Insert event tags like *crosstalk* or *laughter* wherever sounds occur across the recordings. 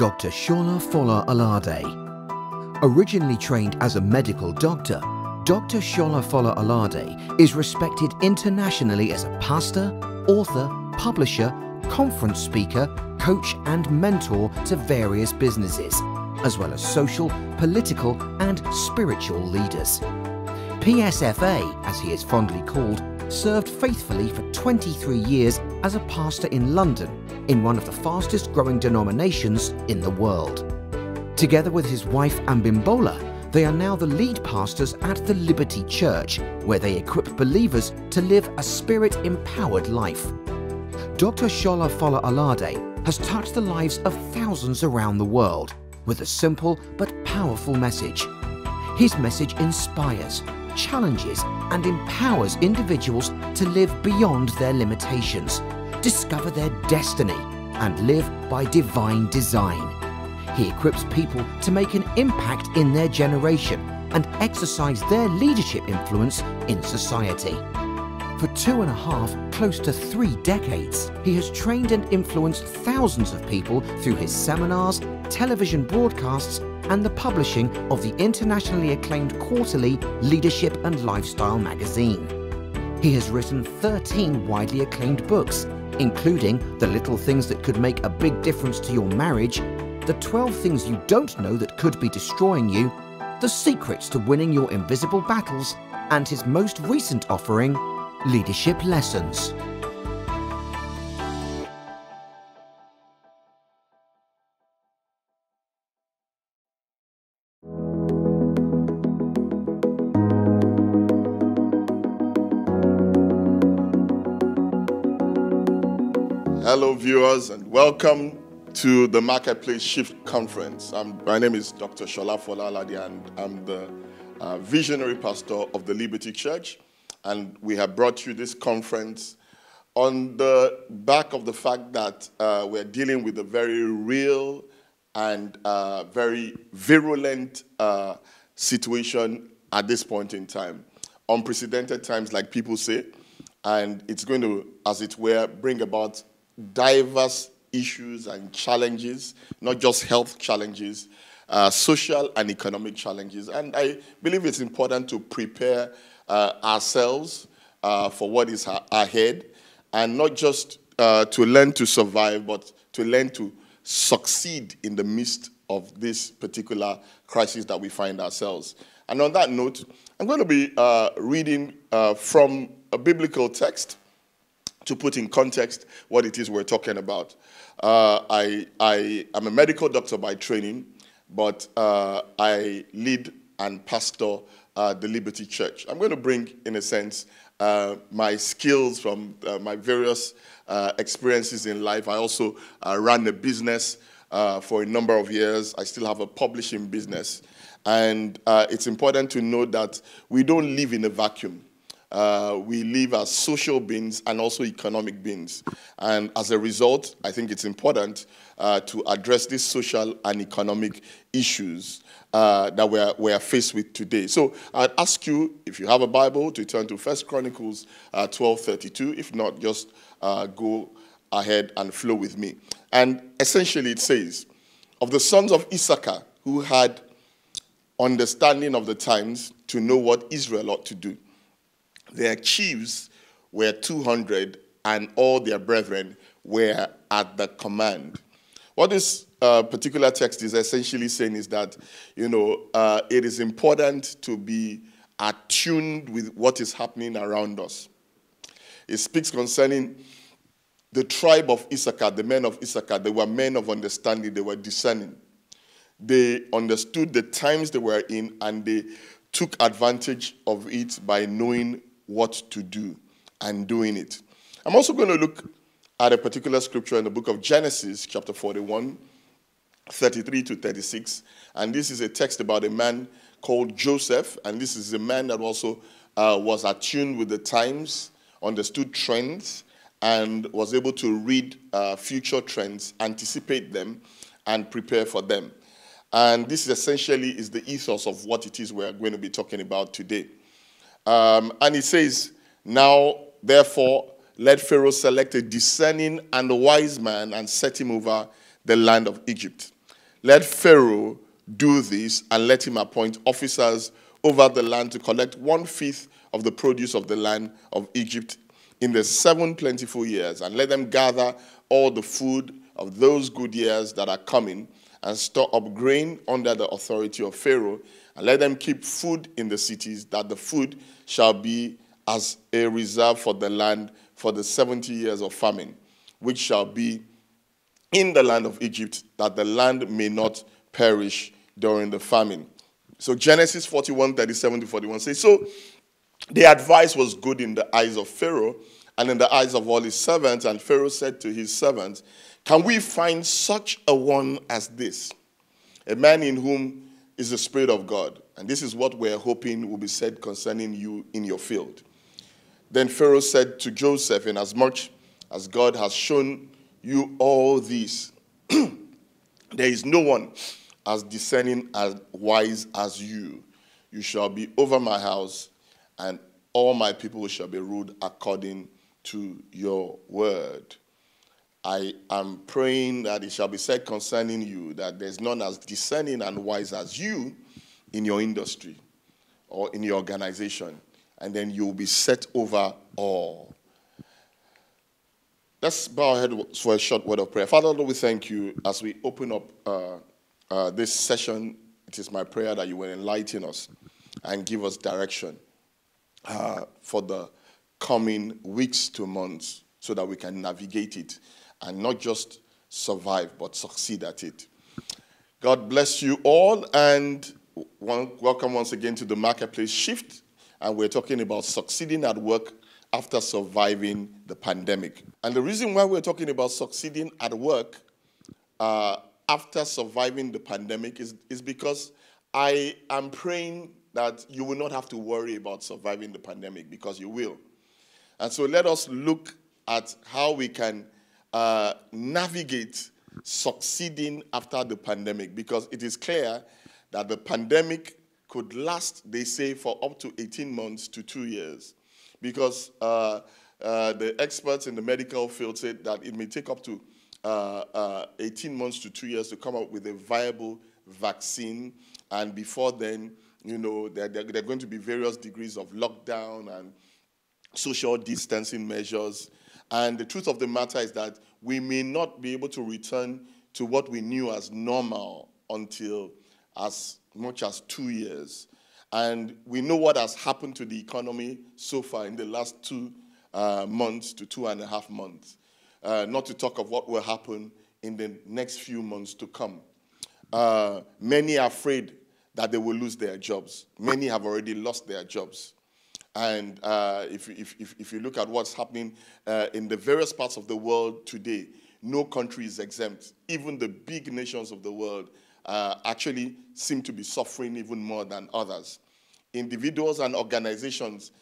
Dr. Sola Fola Alade. Originally trained as a medical doctor, Dr. Sola Fola Alade is respected internationally as a pastor, author, publisher, conference speaker, coach and mentor to various businesses, as well as social, political and spiritual leaders. PSFA, as he is fondly called, served faithfully for 23 years as a pastor in London, in one of the fastest growing denominations in the world. Together with his wife Abimbola, they are now the lead pastors at the Liberty Church, where they equip believers to live a spirit empowered life. Dr. Sola Fola Alade has touched the lives of thousands around the world with a simple but powerful message. His message inspires, challenges, and empowers individuals to live beyond their limitations, discover their destiny, and live by divine design. He equips people to make an impact in their generation and exercise their leadership influence in society. For two and a half, close to three decades, he has trained and influenced thousands of people through his seminars, television broadcasts, and the publishing of the internationally acclaimed quarterly Leadership and Lifestyle magazine. He has written 13 widely acclaimed books, including The Little Things That Could Make a Big Difference to Your Marriage, The 12 Things You Don't Know That Could Be Destroying You, The Secrets to Winning Your Invisible Battles, and his most recent offering, Leadership Lessons. Hello, viewers, and welcome to the Marketplace Shift Conference. I'm, my name is Dr. Sola Fola-Alade, and I'm the uh, visionary pastor of the Liberty Church. And we have brought you this conference on the back of the fact that uh, we're dealing with a very real and uh, very virulent uh, situation at this point in time. Unprecedented times, like people say, and it's going to, as it were, bring about diverse issues and challenges, not just health challenges, uh, social and economic challenges. And I believe it's important to prepare uh, ourselves uh, for what is ahead and not just uh, to learn to survive, but to learn to succeed in the midst of this particular crisis that we find ourselves. And on that note, I'm going to be uh, reading uh, from a biblical text to put in context what it is we're talking about. Uh, I, am a medical doctor by training, but uh, I lead and pastor uh, the Liberty Church. I'm going to bring, in a sense, uh, my skills from uh, my various uh, experiences in life. I also ran a business for a number of years. I still have a publishing business. And it's important to know that we don't live in a vacuum uh, we live as social beings and also economic beings. And as a result, I think it's important uh, to address these social and economic issues uh, that we're, we're faced with today. So I'd ask you, if you have a Bible, to turn to 1 Chronicles 12.32. Uh, if not, just uh, go ahead and flow with me. And essentially it says, of the sons of Issachar who had understanding of the times to know what Israel ought to do their chiefs were 200, and all their brethren were at the command. What this uh, particular text is essentially saying is that, you know, uh, it is important to be attuned with what is happening around us. It speaks concerning the tribe of Issachar, the men of Issachar. They were men of understanding, they were discerning. They understood the times they were in and they took advantage of it by knowing what to do and doing it. I'm also going to look at a particular scripture in the book of Genesis, chapter 41, 33 to 36. And this is a text about a man called Joseph. And this is a man that also uh, was attuned with the times, understood trends, and was able to read uh, future trends, anticipate them, and prepare for them. And this essentially is the ethos of what it is we're going to be talking about today. Um, and it says, Now, therefore, let Pharaoh select a discerning and a wise man and set him over the land of Egypt. let Pharaoh do this and let him appoint officers over the land to collect one fifth of the produce of the land of Egypt in the seven plentiful years, and let them gather all the food of those good years that are coming, and store up grain under the authority of Pharaoh, and let them keep food in the cities, that the food shall be as a reserve for the land for the 70 years of famine, which shall be in the land of Egypt, that the land may not perish during the famine. So Genesis 41, 37 to 41 says, So the advice was good in the eyes of Pharaoh and in the eyes of all his servants. And Pharaoh said to his servants, Can we find such a one as this? A man in whom is the Spirit of God. And this is what we're hoping will be said concerning you in your field. Then Pharaoh said to Joseph, Inasmuch as God has shown you all this, *clears throat* there is no one as discerning as wise as you. You shall be over my house, and all my people shall be ruled according to your word. I am praying that it shall be said concerning you that there's none as discerning and wise as you in your industry or in your organization, and then you'll be set over all. Let's bow our head for a short word of prayer. Father, Lord, we thank you as we open up uh, uh, this session. It is my prayer that you will enlighten us and give us direction uh, for the coming weeks to months so that we can navigate it and not just survive but succeed at it. God bless you all and one, welcome once again to the Marketplace Shift. And we're talking about succeeding at work after surviving the pandemic. And the reason why we're talking about succeeding at work uh, after surviving the pandemic is, is because I am praying that you will not have to worry about surviving the pandemic because you will. And so let us look at how we can uh, navigate succeeding after the pandemic because it is clear that the pandemic could last, they say, for up to 18 months to two years. Because uh, uh, the experts in the medical field said that it may take up to uh, uh 18 months to two years to come up with a viable vaccine. And before then, you know, there, there, there are going to be various degrees of lockdown and social distancing measures. And the truth of the matter is that we may not be able to return to what we knew as normal until as much as two years. And we know what has happened to the economy so far in the last two uh, months to two and a half months, uh, not to talk of what will happen in the next few months to come. Uh, many are afraid that they will lose their jobs. Many have already lost their jobs. And uh, if, if, if, you look at what's happening uh, in the various parts of the world today, no country is exempt. Even the big nations of the world uh, actually seem to be suffering even more than others. Individuals and organizations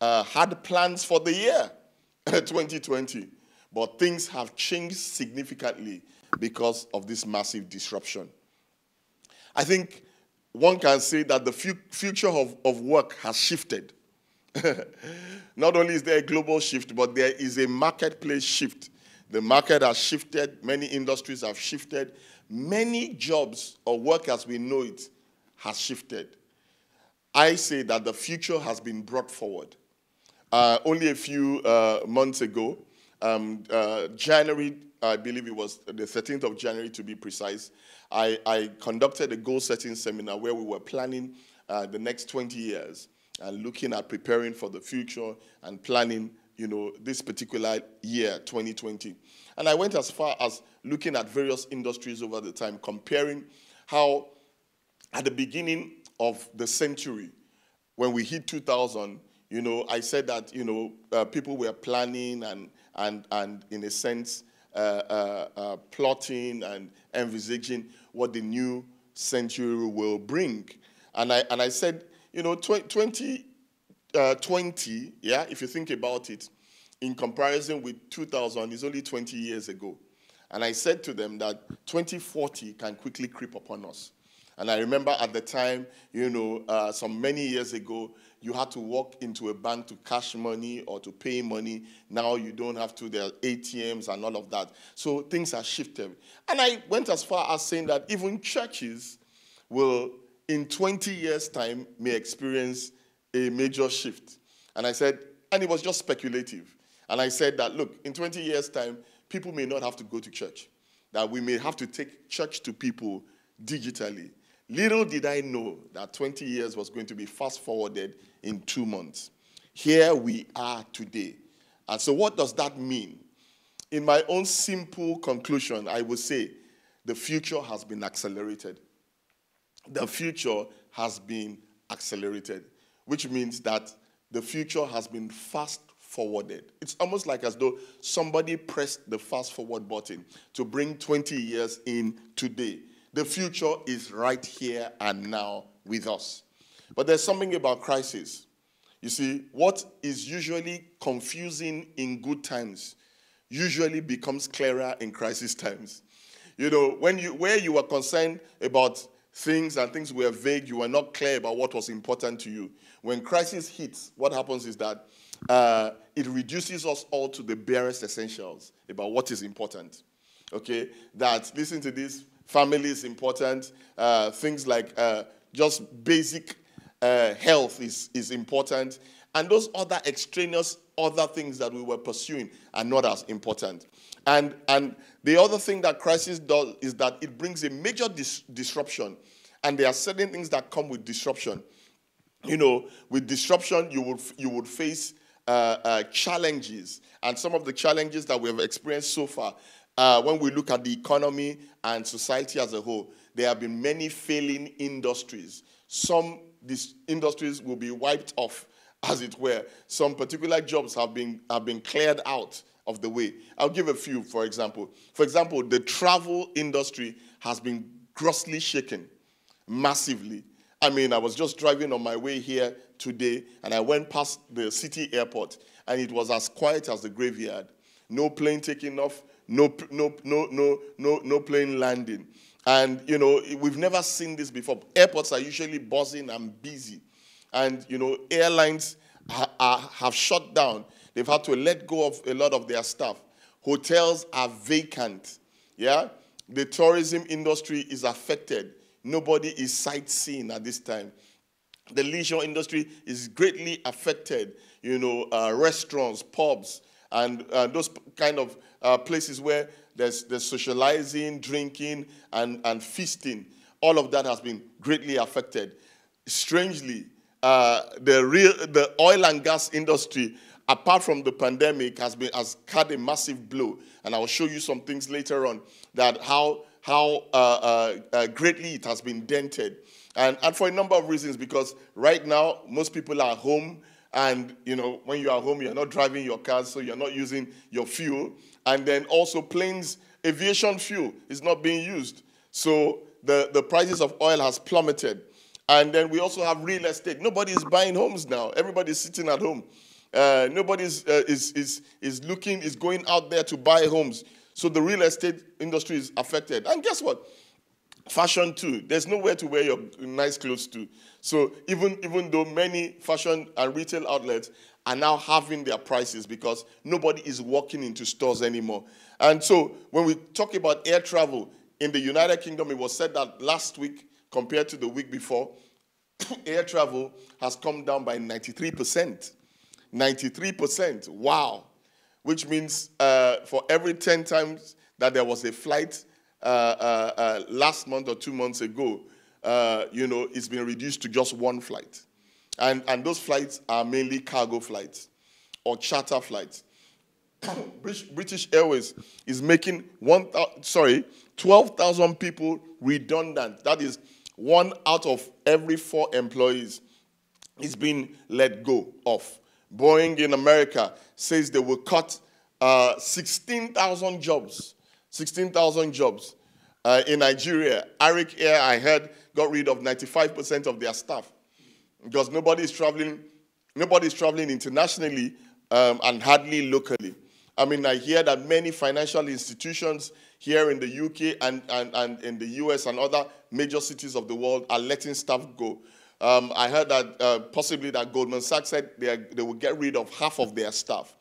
uh, had plans for the year *laughs* 2020, but things have changed significantly because of this massive disruption. I think one can say that the fu- future of, of work has shifted. *laughs* Not only is there a global shift, but there is a marketplace shift. The market has shifted, many industries have shifted, many jobs or work as we know it has shifted. I say that the future has been brought forward. Uh, only a few uh, months ago, um, uh, January, I believe it was the 13th of January to be precise, I, I conducted a goal setting seminar where we were planning uh, the next 20 years and looking at preparing for the future and planning, you know, this particular year, 2020. And I went as far as looking at various industries over the time, comparing how at the beginning of the century, when we hit 2000, you know, I said that, you know, uh, people were planning and, and, and in a sense, uh, uh, uh plotting and envisaging what the new century will bring. And I, and I said, you know, 2020, uh, 20, yeah, if you think about it, in comparison with 2000 is only 20 years ago. And I said to them that 2040 can quickly creep upon us. And I remember at the time, you know, uh, some many years ago, you had to walk into a bank to cash money or to pay money. Now you don't have to. There are ATMs and all of that. So things have shifted. And I went as far as saying that even churches will, in 20 years' time, may experience a major shift. And I said, and it was just speculative. And I said that, look, in 20 years' time, people may not have to go to church, that we may have to take church to people digitally. Little did I know that 20 years was going to be fast forwarded in two months. Here we are today. And so, what does that mean? In my own simple conclusion, I would say the future has been accelerated. The future has been accelerated, which means that the future has been fast forwarded. It's almost like as though somebody pressed the fast forward button to bring 20 years in today. The future is right here and now with us. But there's something about crisis. You see, what is usually confusing in good times usually becomes clearer in crisis times. You know, when you where you were concerned about things and things were vague, you were not clear about what was important to you. When crisis hits, what happens is that uh, it reduces us all to the barest essentials about what is important. Okay? That, listen to this, family is important. Uh, things like uh, just basic uh, health is, is important. And those other extraneous other things that we were pursuing are not as important. And, and the other thing that crisis does is that it brings a major dis- disruption. And there are certain things that come with disruption. You know, with disruption, you would, you would face uh, uh, challenges. And some of the challenges that we have experienced so far, uh, when we look at the economy and society as a whole, there have been many failing industries. Some these industries will be wiped off, as it were. Some particular jobs have been, have been cleared out of the way. I'll give a few, for example. For example, the travel industry has been grossly shaken massively. I mean, I was just driving on my way here today and I went past the city airport and it was as quiet as the graveyard. No plane taking off, no, no, no, no, no, no plane landing. And, you know, we've never seen this before. Airports are usually buzzing and busy. And, you know, airlines ha- have shut down. They've had to let go of a lot of their staff. Hotels are vacant. Yeah? The tourism industry is affected. Nobody is sightseeing at this time. The leisure industry is greatly affected. You know, uh, restaurants, pubs, and uh, those kind of uh, places where there's, there's socializing, drinking, and, and feasting. All of that has been greatly affected. Strangely, uh, the, real, the oil and gas industry, apart from the pandemic, has, been, has had a massive blow. And I will show you some things later on that how, how uh, uh, uh greatly it has been dented. And, and for a number of reasons, because right now, most people are home and you know when you are home you're not driving your cars so you're not using your fuel and then also planes aviation fuel is not being used so the, the prices of oil has plummeted and then we also have real estate. Nobody is buying homes now. Everybody's sitting at home. Uh, nobody uh, is, is, is looking is going out there to buy homes. So the real estate industry is affected. And guess what? Fashion too. There's nowhere to wear your nice clothes to. So even, even though many fashion and retail outlets are now having their prices because nobody is walking into stores anymore. And so when we talk about air travel in the United Kingdom, it was said that last week compared to the week before, *coughs* air travel has come down by 93%. 93%. Wow. Which means uh, for every 10 times that there was a flight uh, uh, uh last month or two months ago, uh, you know, it's been reduced to just one flight. And, and those flights are mainly cargo flights or charter flights. *coughs* British Airways is making one, sorry, 12,000 people redundant. That is one out of every four employees is being let go of. Boeing in America says they will cut uh, 16,000 jobs. 16,000 jobs. Uh, in Nigeria, Arik Air, I heard, got rid of 95% of their staff because nobody is traveling, nobody is traveling internationally um, and hardly locally. I mean, I hear that many financial institutions here in the UK and, and, and in the US and other major cities of the world are letting staff go. Um, I heard that uh, possibly that Goldman Sachs said they, are, they will get rid of half of their staff.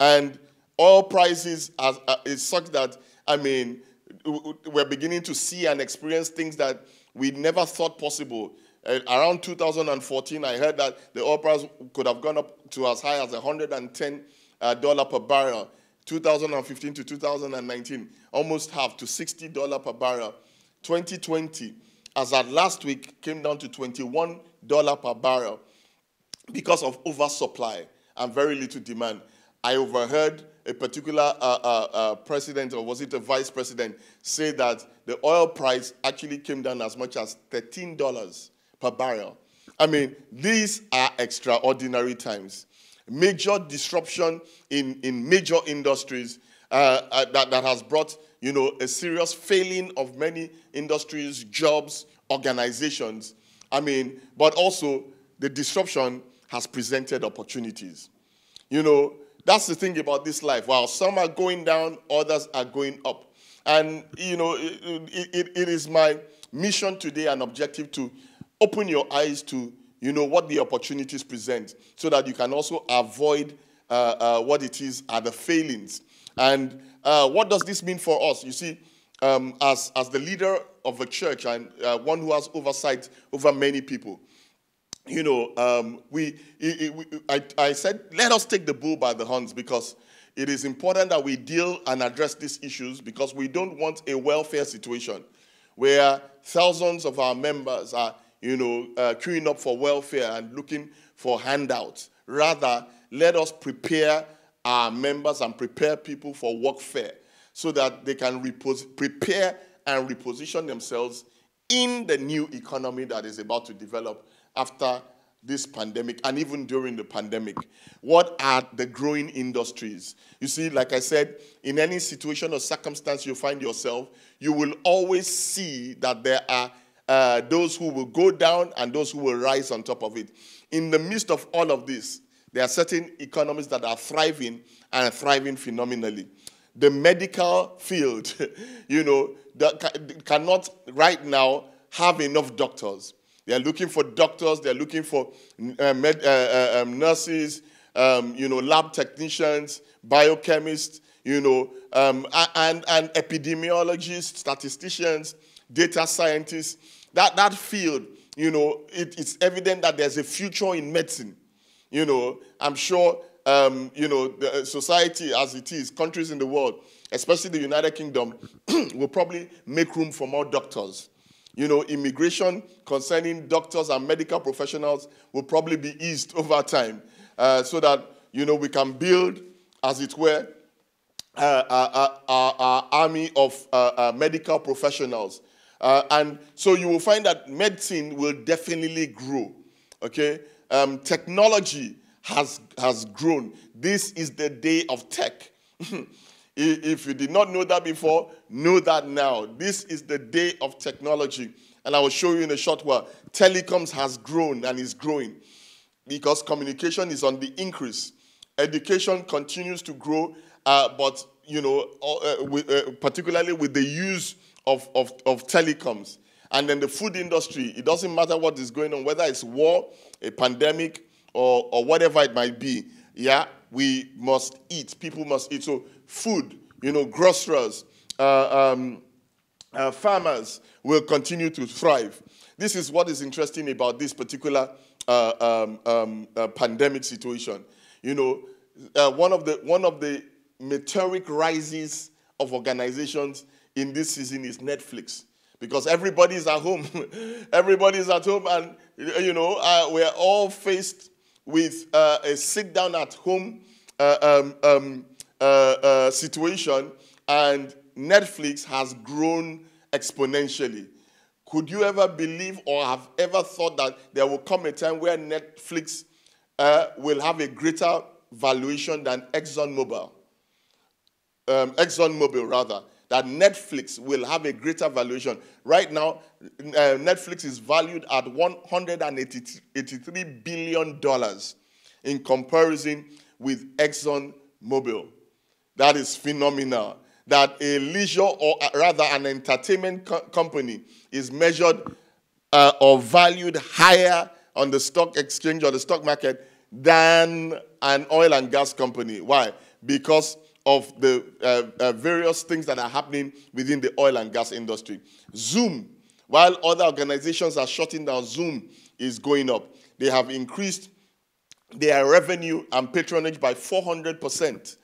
And oil prices are, uh, is such that, I mean, we're beginning to see and experience things that we never thought possible. Uh, around 2014, I heard that the oil price could have gone up to as high as $110 uh, per barrel. 2015 to 2019, almost half to $60 per barrel. 2020, as at last week, came down to $21 per barrel because of oversupply and very little demand. I overheard a particular uh, uh, uh, president, or was it a vice president, say that the oil price actually came down as much as $13 per barrel. I mean, these are extraordinary times. Major disruption in, in major industries uh, uh, that, that has brought, you know, a serious failing of many industries, jobs, organizations. I mean, but also the disruption has presented opportunities. You know, that's the thing about this life. While some are going down, others are going up. And, you know, it, it, it is my mission today and objective to open your eyes to, you know, what the opportunities present so that you can also avoid uh, uh, what it is are the failings. And uh, what does this mean for us? You see, um, as, as the leader of a church and uh, one who has oversight over many people, you know, um, we, it, we I, I said, let us take the bull by the horns because it is important that we deal and address these issues because we don't want a welfare situation where thousands of our members are, you know, uh, queuing up for welfare and looking for handouts. Rather, let us prepare our members and prepare people for workfare so that they can prepare and reposition themselves in the new economy that is about to develop after this pandemic and even during the pandemic. What are the growing industries? You see, like I said, in any situation or circumstance you find yourself, you will always see that there are uh, those who will go down and those who will rise on top of it. In the midst of all of this, there are certain economies that are thriving and thriving phenomenally. The medical field, *laughs* you know, cannot right now have enough doctors they're looking for doctors, they're looking for uh, med, uh, uh, um, nurses, um, you know, lab technicians, biochemists, you know, um, and, and epidemiologists, statisticians, data scientists. That, that field, you know, it, it's evident that there's a future in medicine. You know, I'm sure, um, you know, the society as it is, countries in the world, especially the United Kingdom, *clears throat* will probably make room for more doctors you know, immigration concerning doctors and medical professionals will probably be eased *laughs* over time uh, so that, you know, we can build, as it were, uh, our, our, army of uh, uh medical professionals. Uh, and so you will find that medicine will definitely grow, okay? Um, technology has, has grown. This is the day of tech. *laughs* If you did not know that before, know that now. This is the day of technology. And I will show you in a short while. Telecoms has grown and is growing because communication is on the increase. Education continues to grow, uh, but you know, uh, with, uh, particularly with the use of, of, of telecoms. And then the food industry, it doesn't matter what is going on, whether it's war, a pandemic, or, or whatever it might be. Yeah, we must eat. People must eat. So food, you know, grocers, uh, um, uh, farmers will continue to thrive. This is what is interesting about this particular uh, um, um, uh, pandemic situation. You know, uh, one of the one of the meteoric rises of organizations in this season is Netflix because everybody's at home. *laughs* everybody's at home, and you know, uh, we're all faced with a sit down at home um, um uh, uh, situation, and Netflix has grown exponentially. Could you ever believe or have ever thought that there will come a time where Netflix uh, will have a greater valuation than ExxonMobil? Um, ExxonMobil, rather, that Netflix will have a greater valuation. Right now, uh, Netflix is valued at $183 billion in comparison with ExxonMobil. that is phenomenal. That a leisure or rather an entertainment co- company is measured uh, or valued higher on the stock exchange or the stock market than an oil and gas company. Why? Because of the uh, uh, various things that are happening within the oil and gas industry. Zoom, while other organizations are shutting down, Zoom is going up. They have increased their revenue and patronage by 400%.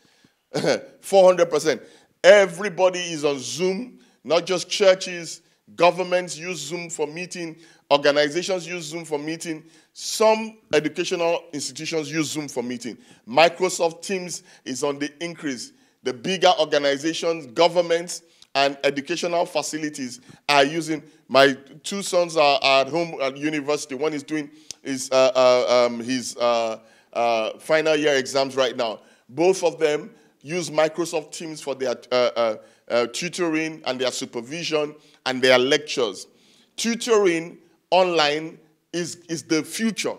400%. *laughs* Everybody is on Zoom, not just churches, governments use Zoom for meeting, organizations use Zoom for meeting, some educational institutions use Zoom for meeting. Microsoft Teams is on the increase. The bigger organizations, governments, and educational facilities are using. My two sons are, at home at university. One is doing his, uh, uh, um, his uh, uh, final year exams right now. Both of them use Microsoft Teams for their uh, uh, tutoring and their supervision and their lectures. Tutoring online is, is the future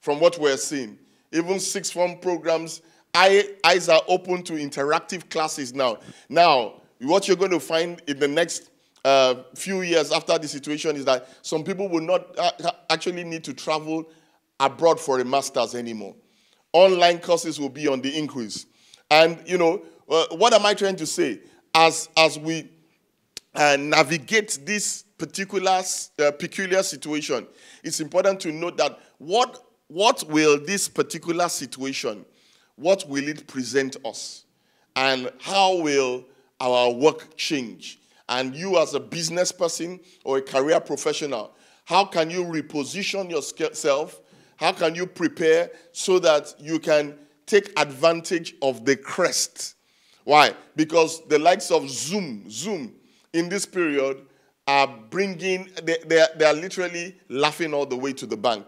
from what we're seeing. Even six form programs, eyes are open to interactive classes now. Now, what you're going to find in the next uh, few years after the situation is that some people will not uh, actually need to travel abroad for a master's anymore. Online courses will be on the increase. And, you know, uh, what am I trying to say? As, as we uh, navigate this particular uh, peculiar situation, it's important to note that what, what will this particular situation, what will it present us? And how will our work change? And you as a business person or a career professional, how can you reposition yourself? How can you prepare so that you can take advantage of the crest? Why? Because the likes of Zoom, Zoom in this period are bringing, they, they, are, they are literally laughing all the way to the bank.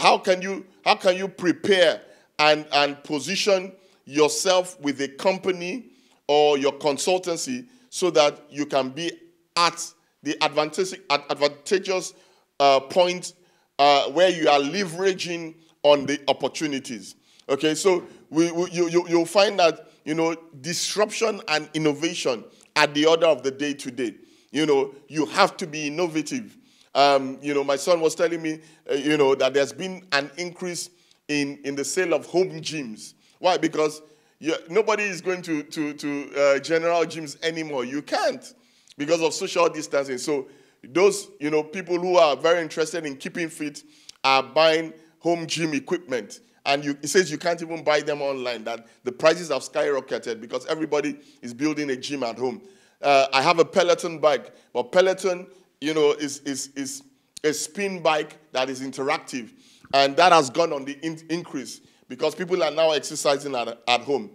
How can you, how can you prepare and, and position yourself with a company or your consultancy so that you can be at the advantageous uh, point uh, where you are leveraging on the opportunities. Okay, so we, we, you, you, you'll find that, you know, disruption and innovation are the order of the day today. You know, you have to be innovative. Um, you know, my son was telling me, uh, you know, that there's been an increase in, in the sale of home gyms. Why? Because you, nobody is going to, to, to uh, general gyms anymore. You can't because of social distancing. So those, you know, people who are very interested in keeping fit are buying home gym equipment. And you, it says you can't even buy them online, that the prices have skyrocketed because everybody is building a gym at home. Uh, I have a Peloton bike, but Peloton, you know, is, is, is a spin bike that is interactive. And that has gone on the in- increase because people are now exercising at, at home.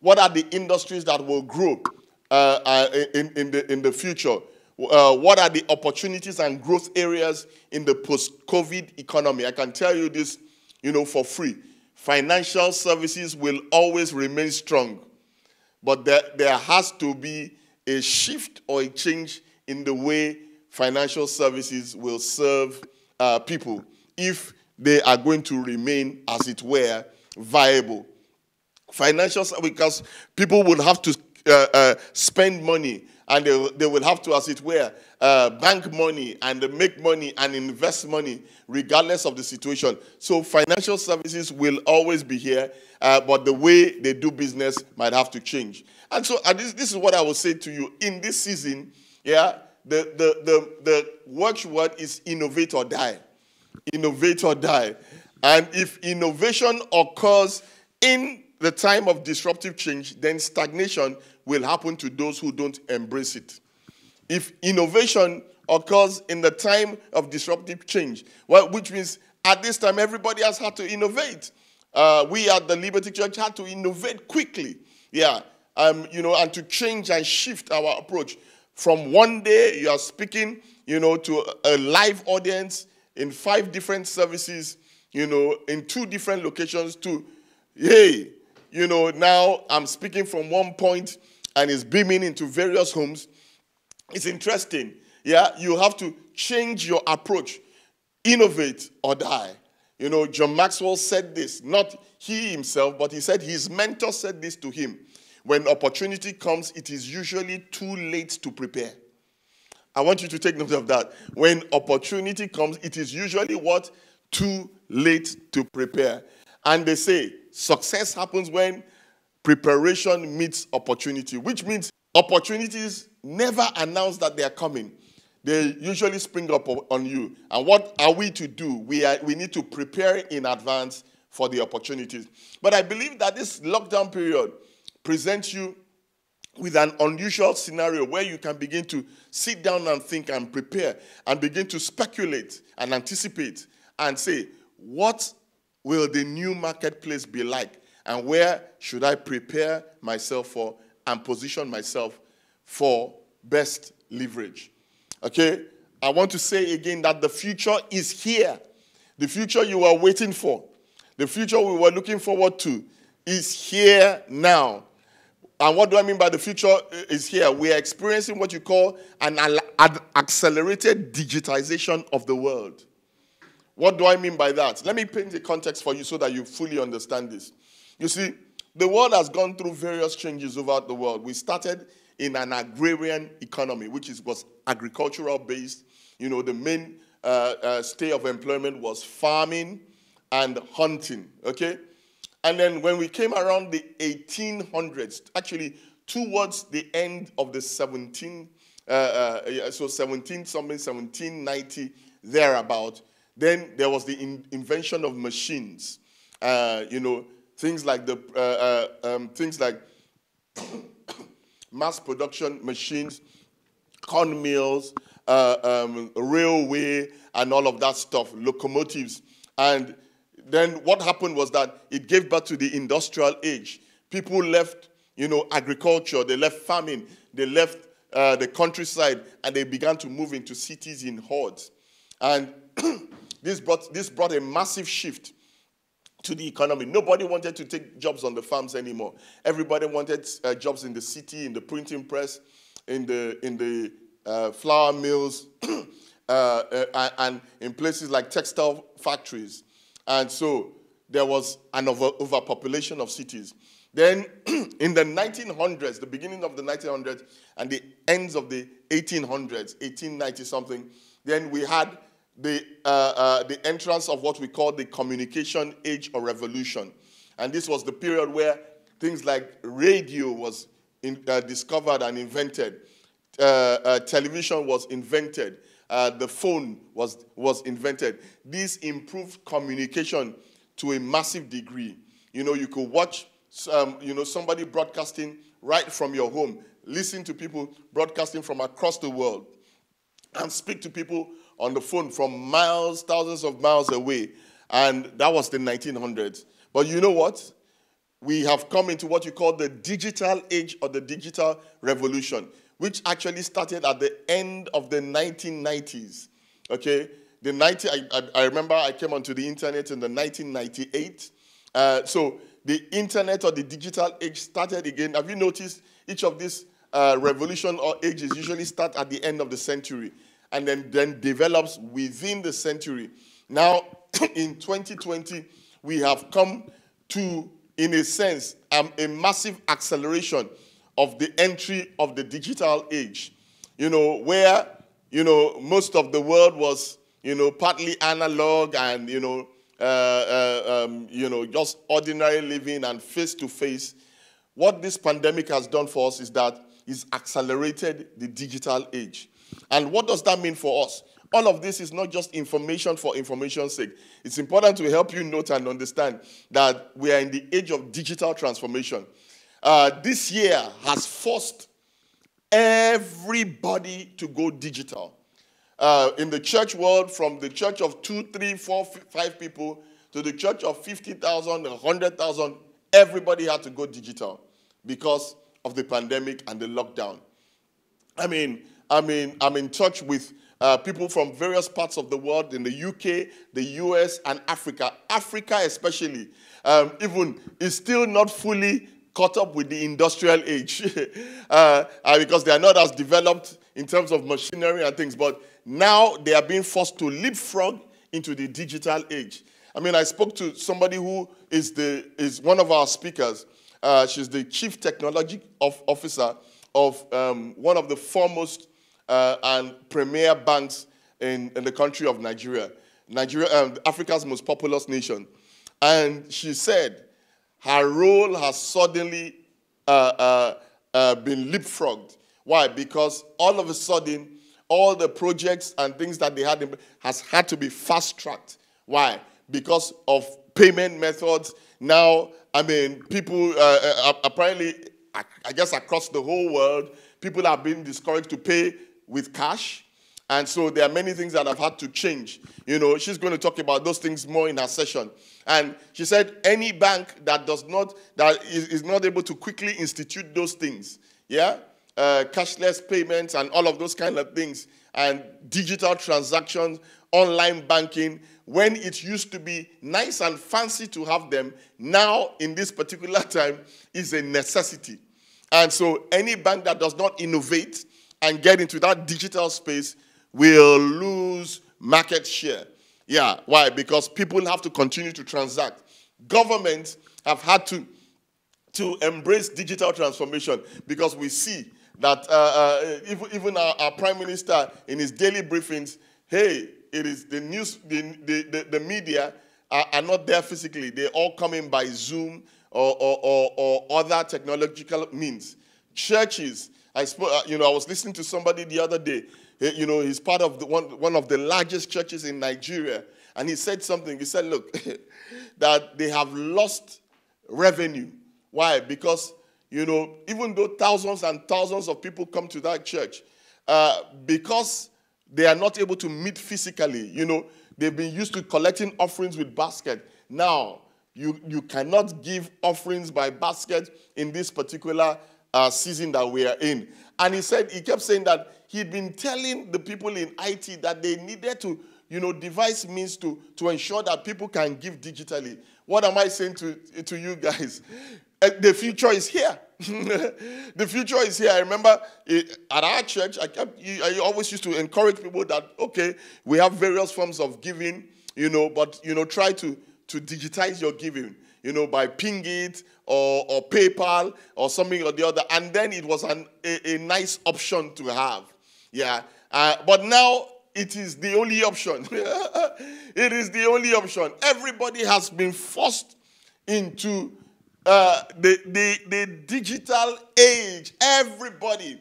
What are the industries that will grow uh, uh, in, in, the, in the future? Uh, what are the opportunities and growth areas in the post-COVID economy? I can tell you this, you know, for free. Financial services will always remain strong, but there, there has to be a shift or a change in the way financial services will serve uh, people if they are going to remain, as it were, viable. Financial, because people will have to uh, uh, spend money and they, they will have to, as it were, uh, bank money and make money and invest money regardless of the situation. So financial services will always be here, uh, but the way they do business might have to change. And so this, this is what I will say to you. In this season, yeah, the, the, the, the watchword is innovate or die. Innovate or die. And if innovation occurs in the time of disruptive change, then stagnation will happen to those who don't embrace it. If innovation occurs in the time of disruptive change, well, which means at this time everybody has had to innovate. Uh, we at the Liberty Church had to innovate quickly. Yeah, um, you know, and to change and shift our approach. From one day you are speaking, you know, to a live audience in five different services, you know, in two different locations to, hey, you know, now I'm speaking from one point and it's beaming into various homes. It's interesting. Yeah, you have to change your approach, innovate or die. You know, John Maxwell said this, not he himself, but he said his mentor said this to him. when opportunity comes, it is usually too late to prepare. I want you to take note of that. When opportunity comes, it is usually what? Too late to prepare. And they say success happens when preparation meets opportunity, which means opportunities never announce that they are coming. They usually spring up on you. And what are we to do? We, are, we need to prepare in advance for the opportunities. But I believe that this lockdown period presents you with an unusual scenario where you can begin to sit down and think and prepare and begin to speculate and anticipate and say, what will the new marketplace be like? And where should I prepare myself for and position myself for best leverage? Okay? I want to say again that the future is here. The future you are waiting for, the future we were looking forward to, is here now. And what do I mean by the future is here? We are experiencing what you call an accelerated digitization of the world. What do I mean by that? Let me paint the context for you so that you fully understand this. You see, the world has gone through various changes over the world. We started in an agrarian economy, which is, was agricultural based. You know, the main uh, uh, state of employment was farming and hunting, okay? And then when we came around the 1800s, actually towards the end of the 17, uh, uh so 17 something, 1790, thereabout, then there was the in invention of machines. Uh, you know, things like the uh, uh, um, things like *coughs* mass production machines, corn mills, uh, um, railway, and all of that stuff, locomotives. And then what happened was that it gave birth to the industrial age. People left, you know, agriculture, they left farming, they left uh, the countryside, and they began to move into cities in hordes. And this brought, this brought a massive shift to the economy. Nobody wanted to take jobs on the farms anymore. Everybody wanted uh, jobs in the city, in the printing press, in the, in the uh, flour mills, *clears throat* uh, uh and in places like textile factories. And so there was an over, overpopulation of cities. Then *clears throat* in the 1900s, the beginning of the 1900s and the ends of the 1800s, 1890 something, then we had the, uh, uh, the entrance of what we call the communication age or revolution. And this was the period where things like radio was in, uh, discovered and invented, uh, uh, television was invented, uh, the phone was, was invented. This improved communication to a massive degree. You know, you could watch um, you know, somebody broadcasting right from your home, listen to people broadcasting from across the world, and speak to people on the phone from miles, thousands of miles away. And that was the 1900s. But you know what? We have come into what you call the digital age or the digital revolution, which actually started at the end of the 1990s. Okay? The 90, I, I, remember I came onto the internet in the 1998. Uh, so the internet or the digital age started again. Have you noticed each of these uh, revolution or ages usually start at the end of the century? And then, then develops within the century. Now, *clears throat* in 2020, we have come to, in a sense, um, a massive acceleration of the entry of the digital age. You know, where, you know, most of the world was, you know, partly analog and, you know, uh, uh, um, you know, just ordinary living and face to face. What this pandemic has done for us is that it's accelerated the digital age. And what does that mean for us? All of this is not just information for information's sake. It's important to help you note and understand that we are in the age of digital transformation. Uh, this year has forced everybody to go digital. Uh, in the church world, from the church of two, three, four, five people to the church of 50,000, 100,000, everybody had to go digital because of the pandemic and the lockdown. I mean, I mean, I'm in touch with uh, people from various parts of the world in the UK, the US, and Africa. Africa, especially, um, even is still not fully caught up with the industrial age *laughs* uh, because they are not as developed in terms of machinery and things. But now they are being forced to leapfrog into the digital age. I mean, I spoke to somebody who is, the, is one of our speakers, Uh, she's the chief technology of, officer of um, one of the foremost uh, and premier banks in, in the country of Nigeria, Nigeria, um, Africa's most populous nation. And she said her role has suddenly uh, uh, uh, been leapfrogged. Why? Because all of a sudden, all the projects and things that they had in, has had to be fast tracked. Why? Because of payment methods. Now, I mean, people uh, uh, apparently, I, I guess across the whole world, people are being discouraged to pay with cash. And so there are many things that have had to change. You know, she's going to talk about those things more in her session. And she said any bank that does not, that is, is not able to quickly institute those things, yeah, uh, cashless payments and all of those kind of things, and digital transactions, online banking, when it used to be nice and fancy to have them, now in this particular *laughs* time is a necessity. And so any bank that does not innovate and get into that digital space we'll lose market share. Yeah, why? Because people have to continue to transact. Governments have had to, to embrace digital transformation because we see that uh, uh, even, even our, our, prime minister in his daily briefings, hey, it is the news, the, the, the, the media are, are, not there physically. They're all coming by Zoom or, or, or, or other technological means. Churches, I spoke, uh, you know, I was listening to somebody the other day you know, he's part of the, one, one of the largest churches in Nigeria. And he said something. He said, look, *laughs* that they have lost revenue. Why? Because, you know, even though thousands and thousands of people come to that church, uh, because they are not able to meet physically, you know, they've been used to collecting offerings with basket. Now, you, you cannot give offerings by basket in this particular uh, season that we are in. And he said, he kept saying that he'd been telling the people in IT that they needed to, you know, devise means to, to ensure that people can give digitally. What am I saying to, to you guys? Uh, the future is here. *laughs* the future is here. I remember it, at our church, I, kept, I always used to encourage people that, okay, we have various forms of giving, you know, but, you know, try to, to digitize your giving you know, by Pingit or, or PayPal or something or the other. And then it was an, a, a nice option to have. Yeah. Uh, but now it is the only option. *laughs* it is the only option. Everybody has been forced into uh, the, the, the digital age. Everybody.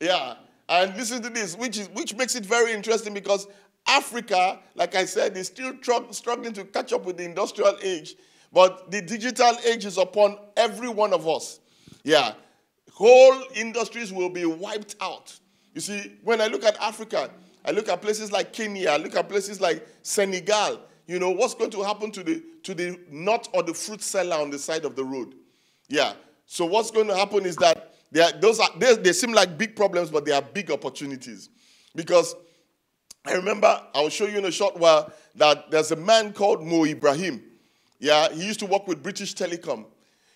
Yeah. And listen to this, which, is, which makes it very interesting because Africa, like I said, is still tr- struggling to catch up with the industrial age. But the digital age is upon every one of us. Yeah. Whole industries will be wiped out. You see, when I look at Africa, I look at places like Kenya, I look at places like Senegal. You know, what's going to happen to the to the nut or the fruit seller on the side of the road? Yeah. So what's going to happen is that they are, those are they, they seem like big problems, but they are big opportunities. Because I remember, I'll show you in a short while that there's a man called Mo Ibrahim. Yeah, he used to work with British Telecom.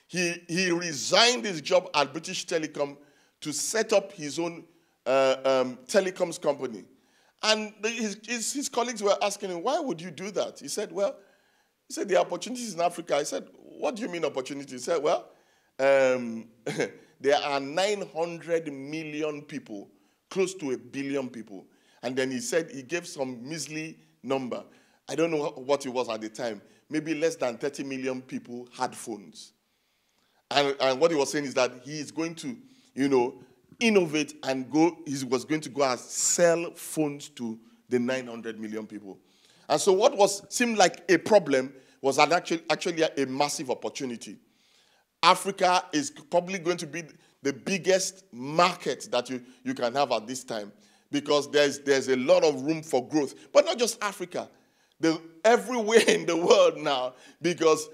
He, he resigned his job at British Telecom to set up his own uh, um, telecoms company. And his, his, his, colleagues were asking him, why would you do that? He said, well, he said, the opportunities in Africa. I said, what do you mean opportunities? He said, well, um, *laughs* there are 900 million people, close to a billion people. And then he said, he gave some measly number. I don't know what it was at the time maybe less than 30 million people had phones. And, and what he was saying is that he is going to, you know, innovate and go, he was going to go and sell phones to the 900 million people. And so what was seemed like a problem was actually, actually a massive opportunity. Africa is probably going to be the biggest market that you, you can have at this time because there's, there's a lot of room for growth. But not just Africa the, everywhere *laughs* in the world now because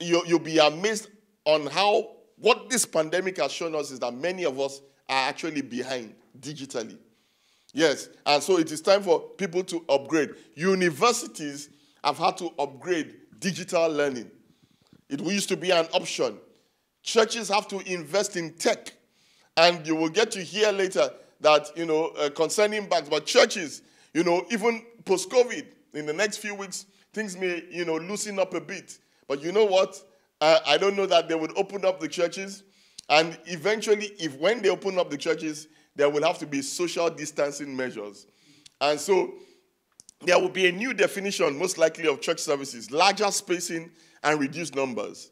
you, you'll be amazed on how what this pandemic has shown us is that many of us are actually behind digitally. Yes, and so it is time for people to upgrade. Universities have had to upgrade digital learning. It used to be an option. Churches have to invest in tech. And you will get to hear later that, you know, uh, concerning banks, but churches, you know, even post COVID, in the next few weeks, things may, you know, loosen up a bit. But you know what? Uh, I don't know that they would open up the churches. And eventually, if when they open up the churches, there will have to be social distancing measures. And so there will be a new definition, most likely, of church services larger spacing and reduced numbers.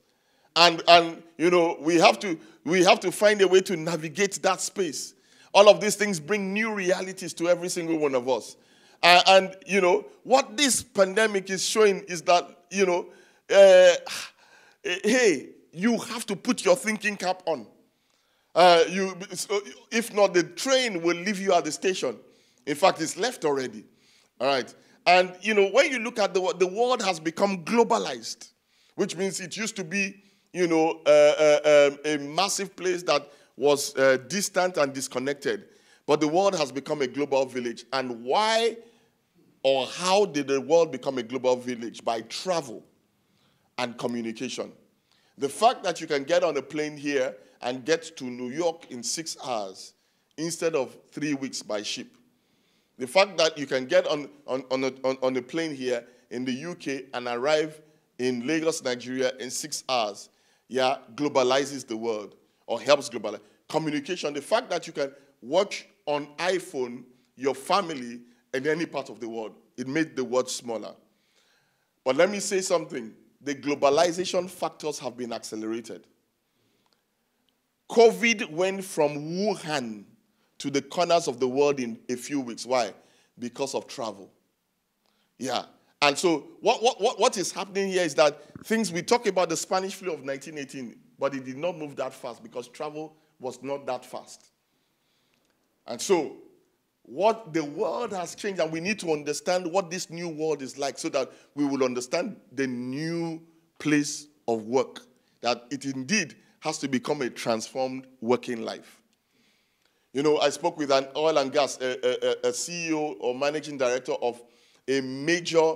And, and you know, we have, to, we have to find a way to navigate that space. All of these things bring new realities to every single one of us. Uh, and, you know, what this pandemic is showing is that, you know, uh, *sighs* hey, you have to put your thinking cap on. Uh, you, if not, the train will leave you at the station. In fact, it's left already. All right. And, you know, when you look at the world, the world has become globalized, which means it used to be, you know, uh, uh, um, a massive place that was uh, distant and disconnected. But the world has become a global village. And why or how did the world become a global village? By travel and communication. The fact that you can get on a plane here and get to New York in six hours instead of three weeks by ship. The fact that you can get on, on, on, a, on, on a plane here in the UK and arrive in Lagos, Nigeria in six hours, yeah, globalizes the world or helps globalize. Communication, the fact that you can watch on iPhone your family in any part of the world, it made the world smaller. But let me say something the globalization factors have been accelerated. COVID went from Wuhan to the corners of the world in a few weeks. Why? Because of travel. Yeah. And so, what, what, what is happening here is that things we talk about the Spanish flu of 1918, but it did not move that fast because travel was not that fast. And so, what the world has changed, and we need to understand what this new world is like so that we will understand the new place of work, that it indeed has to become a transformed working life. You know, I spoke with an oil and gas, a, a, a CEO or managing director of a major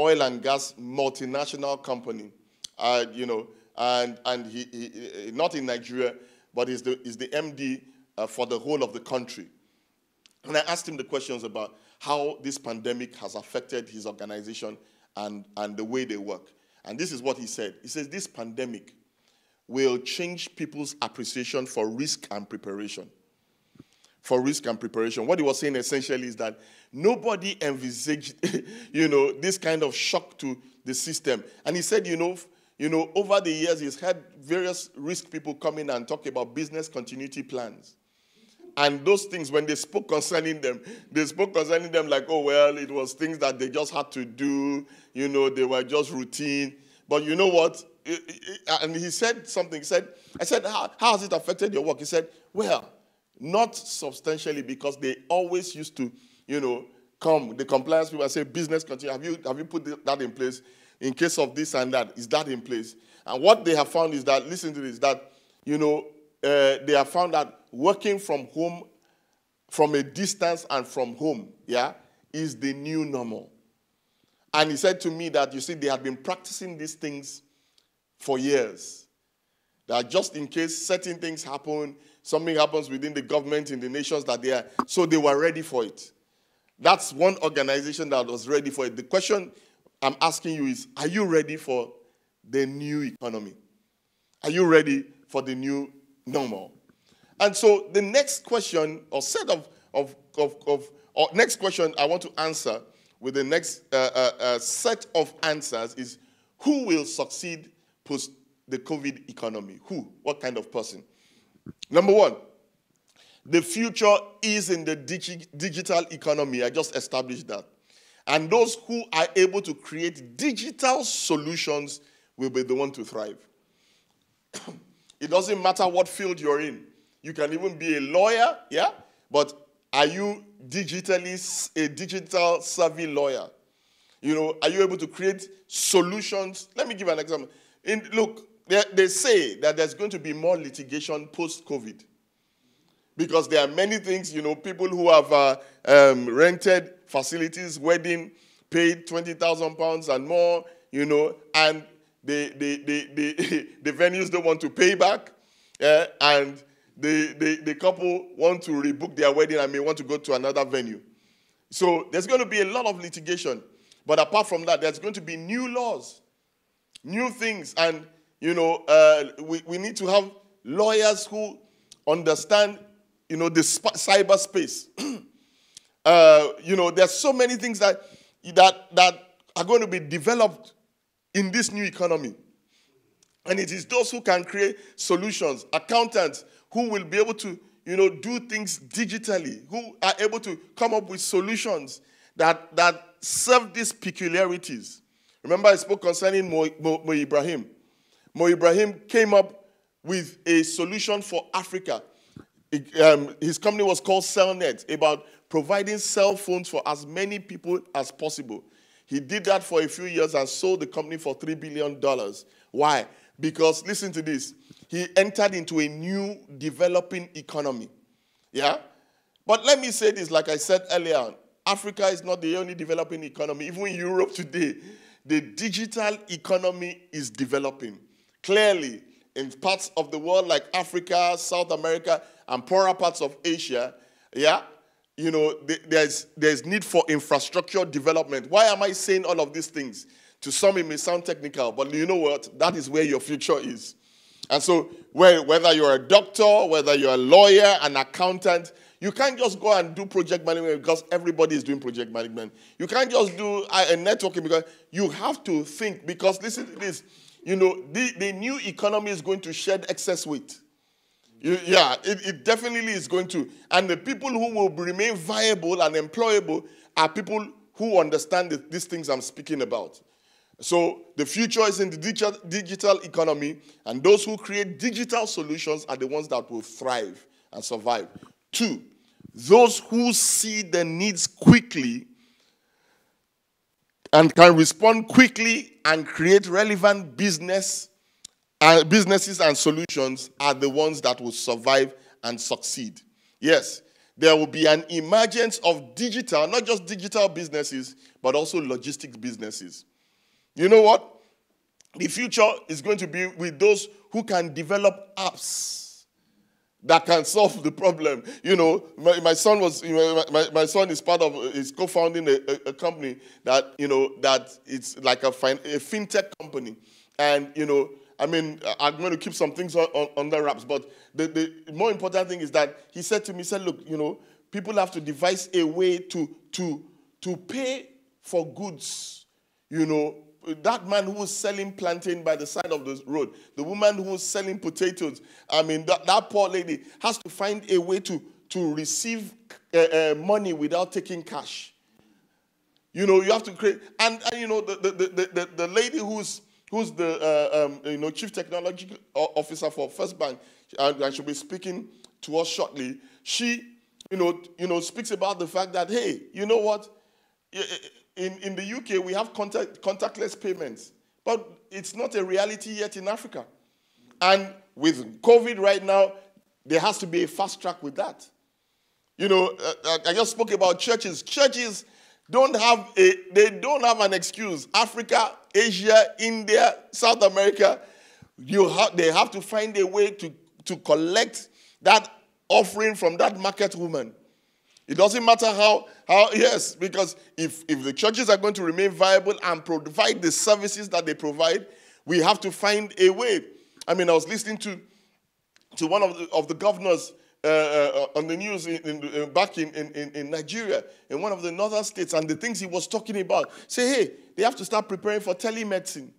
oil and gas multinational company, uh, you know, and, and he, he, not in Nigeria, but he's the, he's the MD uh, for the whole of the country. And I asked him the questions about how this pandemic has affected his organization and, and the way they work. And this is what he said. He says, This pandemic will change people's appreciation for risk and preparation. For risk and preparation. What he was saying essentially is that nobody envisaged, *laughs* you know, this kind of shock to the system. And he said, you know, you know, over the years, he's had various risk people come in and talk about business continuity plans. And those things, when they spoke concerning them, they spoke concerning them like, oh, well, it was things that they just had to do, you know, they were just routine. But you know what? And he said something. He said, I said, how, how has it affected your work? He said, well, not substantially because they always used to, you know, come, the compliance people say, business continue. Have you, have you put that in place? In case of this and that, is that in place? And what they have found is that, listen to this, that, you know, uh, they have found that working from home, from a distance and from home, yeah, is the new normal. And he said to me that, you see, they had been practicing these things for years. That just in case certain things happen, something happens within the government in the nations that they are, so they were ready for it. That's one organization that was ready for it. The question I'm asking you is Are you ready for the new economy? Are you ready for the new normal? And so the next question, or set of, of, of, of or next question I want to answer with the next uh, uh, uh, set of answers is who will succeed post the COVID economy? Who? What kind of person? Number one, the future is in the digi- digital economy. I just established that. And those who are able to create digital solutions will be the one to thrive. *coughs* it doesn't matter what field you're in. You can even be a lawyer, yeah? But are you digitally a digital savvy lawyer? You know, are you able to create solutions? Let me give an example. In, look, they, they say that there's going to be more litigation post COVID because there are many things, you know, people who have uh, um, rented facilities, wedding, paid 20,000 pounds and more, you know, and the, the, the, the, *laughs* the venues don't want to pay back, and the, the, the couple want to rebook their wedding and may want to go to another venue. So there's going to be a lot of litigation. But apart from that, there's going to be new laws, new things. And, You know, uh, we, we need to have lawyers who understand, you know, the sp- cyberspace. *clears throat* uh, you know, there's so many things that, that, that are going to be developed in this new economy. And it is those who can create solutions, accountants who will be able to, you know, do things digitally, who are able to come up with solutions that, that serve these peculiarities. Remember, I spoke concerning Mo, Mo, Mo Ibrahim. Mo Ibrahim came up with a solution for Africa. It, um, his company was called Cellnet, about providing cell phones for as many people as possible. He did that for a few years and sold the company for $3 billion. Why? Because, listen to this, he entered into a new developing economy. Yeah? But let me say this, like I said earlier Africa is not the only developing economy. Even in Europe today, the digital economy is developing. Clearly, in parts of the world like Africa, South America, and poorer parts of Asia, yeah, you know, there's, there's need for infrastructure development. Why am I saying all of these things? To some, it may sound technical, but you know what? That is where your future is. And so, whether you're a doctor, whether you're a lawyer, an accountant, you can't just go and do project management because everybody is doing project management. You can't just do uh, a networking because you have to think. Because listen to this, you know, the, the new economy is going to shed excess weight. You, yeah, it, it definitely is going to. And the people who will remain viable and employable are people who understand the, these things I'm speaking about. So the future is in the digital, economy, and those who create digital solutions are the ones that will thrive and survive. Two, those who see the needs quickly and can respond quickly and create relevant business uh, businesses and solutions are the ones that will survive and succeed. Yes, there will be an emergence of digital, not just digital businesses, but also logistics businesses. You know what? The future is going to be with those who can develop apps that can solve the problem. You know, my, my son was, my, my son is part of, is co-founding a, a, company that, you know, that it's like a, fin, a fintech company. And, you know, I mean, I'm going to keep some things on, on, the wraps, but the, the more important thing is that he said to me, he said, look, you know, people have to devise a way to, to, to pay for goods. You know, that man who was selling plantain by the side of the road, the woman who was selling potatoes, I mean, that, that poor lady has to find a way to, to receive uh, uh, money without taking cash. You know, you have to create, and, and you know, the, the, the, the, the lady who's who's the uh, um, you know, chief technology officer for First Bank, and, and she'll be speaking to us shortly. She, you know, you know, speaks about the fact that hey, you know what? In in the UK we have contact, contactless payments, but it's not a reality yet in Africa. And with COVID right now, there has to be a fast track with that. You know, uh, I just spoke about churches. Churches don't have a they don't have an excuse. Africa, Asia, India, South America, you have they have to find a way to, to collect that offering from that market woman. It doesn't matter how, how yes, because if, if the churches are going to remain viable and provide the services that they provide, we have to find a way. I mean, I was listening to, to one of the, of the governors uh, uh, on the news in, in, back in, in, in Nigeria, in one of the northern states, and the things he was talking about. Say, hey, they have to start preparing for telemedicine.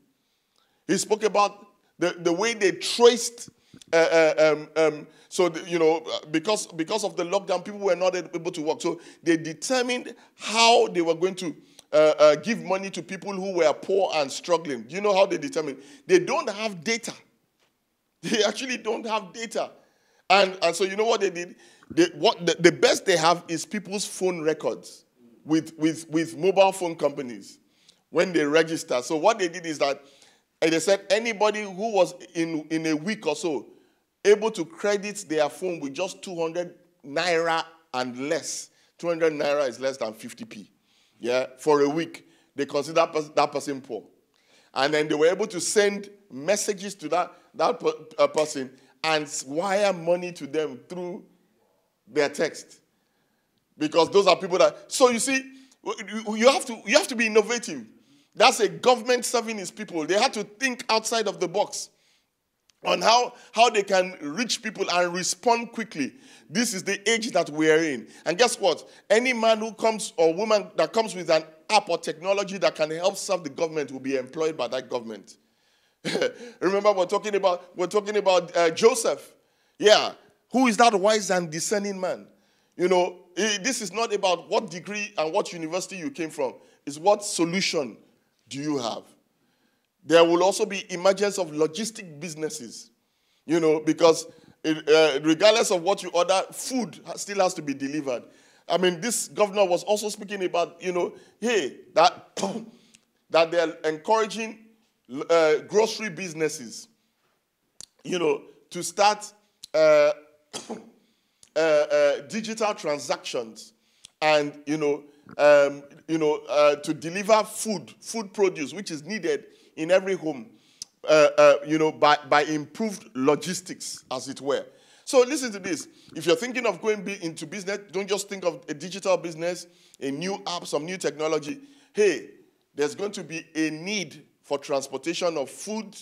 He spoke about the, the way they traced. Uh, uh um, um, so the, you know, because because of the lockdown, people were not able to work. So they determined how they were going to uh, uh, give money to people who were poor and struggling. Do you know how they determined? They don't have data. *laughs* They actually don't have data. And, and so you know what they did? They, what the, the best they have is people's phone records with, with, with mobile phone companies when they register. So what they did is that they said anybody who was in, in a week or so able to credit their phone with just 200 naira and less. 200 naira is less than 50p. Yeah, for a week, they consider that person poor. And then they were able to send messages to that, that uh, person and wire money to them through their text. Because those are people that. So you see, you have to, you have to be innovative. That's a government serving its people. They had to think outside of the box. On how, how they can reach people and respond quickly. This is the age that we are in. And guess what? Any man who comes or woman that comes with an app or technology that can help serve the government will be employed by that government. *laughs* Remember, we're talking about we're talking about uh, Joseph. Yeah, who is that wise and discerning man? You know, this is not about what degree and what university you came from. It's what solution do you have? There will also be emergence of logistic businesses, you know, because it, uh, regardless of what you order, food still has to be delivered. I mean, this governor was also speaking about, you know, hey, that, *coughs* that they're encouraging uh, grocery businesses, you know, to start uh, *coughs* uh, uh, digital transactions and, you know, um, you know, uh, to deliver food, food produce, which is needed in every home, uh, uh, you know, by, by improved logistics, as it were. So listen to this. If you're thinking of going into business, don't just think of a digital business, a new app, some new technology. Hey, there's going to be a need for transportation of food.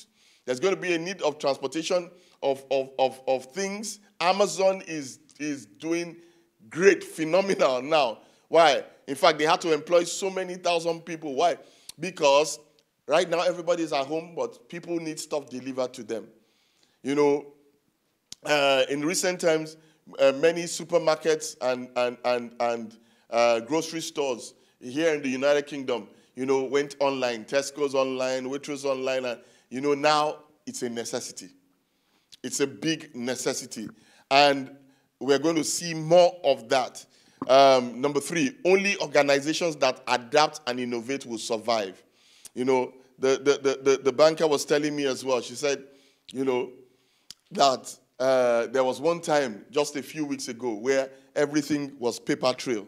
There's going to be a need of transportation of, of, of, of things. Amazon is, is doing great, phenomenal now. Why? In fact, they had to employ so many thousand people. Why? Because right now everybody is at home, but people need stuff delivered to them. You know, uh, in recent times, uh, many supermarkets and, and, and, and uh, grocery stores here in the United Kingdom you know, went online. Tesco's online, Waitrose online. And, you know, now it's a necessity. It's a big necessity. And we're going to see more of that. Um, number three, only organizations that adapt and innovate will survive. You know, the, the, the, the, banker was telling me as well, she said, you know, that uh, there was one time just a few weeks ago where everything was paper trail